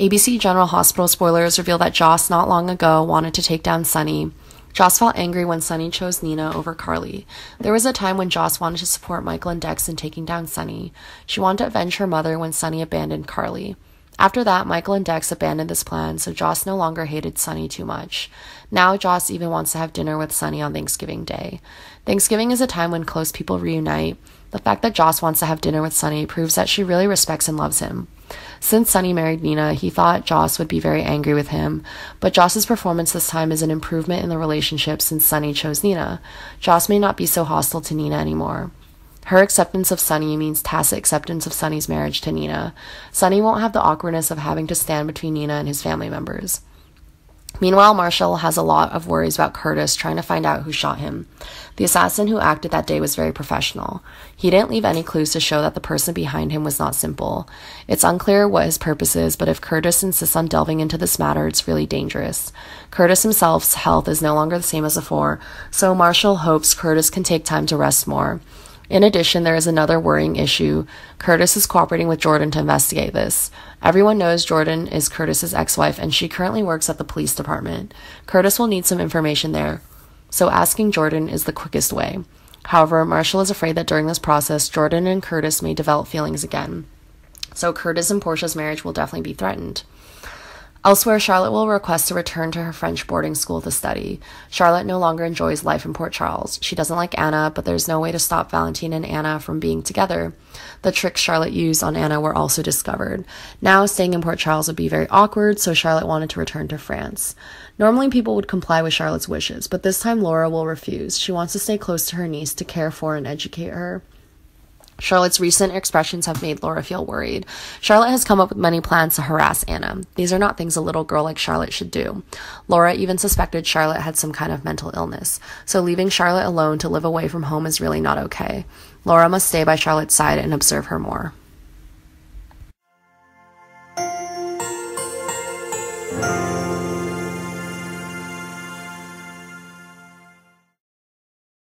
ABC General Hospital spoilers reveal that Joss not long ago wanted to take down Sonny. Joss felt angry when Sonny chose Nina over Carly. There was a time when Joss wanted to support Michael and Dex in taking down Sonny. She wanted to avenge her mother when Sonny abandoned Carly. After that, Michael and Dex abandoned this plan, so Joss no longer hated Sonny too much. Now, Joss even wants to have dinner with Sonny on Thanksgiving Day. Thanksgiving is a time when close people reunite. The fact that Joss wants to have dinner with Sonny proves that she really respects and loves him. Since Sonny married Nina, he thought Joss would be very angry with him, but Joss's performance this time is an improvement in the relationship since Sonny chose Nina. Joss may not be so hostile to Nina anymore. Her acceptance of Sonny means tacit acceptance of Sonny's marriage to Nina. Sonny won't have the awkwardness of having to stand between Nina and his family members. Meanwhile, Marshall has a lot of worries about Curtis trying to find out who shot him. The assassin who acted that day was very professional. He didn't leave any clues to show that the person behind him was not simple. It's unclear what his purpose is, but if Curtis insists on delving into this matter, it's really dangerous. Curtis himself's health is no longer the same as before, so Marshall hopes Curtis can take time to rest more. In addition, there is another worrying issue. Curtis is cooperating with Jordan to investigate this. Everyone knows Jordan is Curtis's ex-wife and she currently works at the police department. Curtis will need some information there. So asking Jordan is the quickest way. However, Marshall is afraid that during this process, Jordan and Curtis may develop feelings again. So Curtis and Portia's marriage will definitely be threatened. Elsewhere, Charlotte will request to return to her French boarding school to study. Charlotte no longer enjoys life in Port Charles. She doesn't like Anna, but there's no way to stop Valentine and Anna from being together. The tricks Charlotte used on Anna were also discovered. Now, staying in Port Charles would be very awkward, so Charlotte wanted to return to France. Normally, people would comply with Charlotte's wishes, but this time Laura will refuse. She wants to stay close to her niece to care for and educate her. Charlotte's recent expressions have made Laura feel worried. Charlotte has come up with many plans to harass Anna. These are not things a little girl like Charlotte should do. Laura even suspected Charlotte had some kind of mental illness, so leaving Charlotte alone to live away from home is really not okay. Laura must stay by Charlotte's side and observe her more.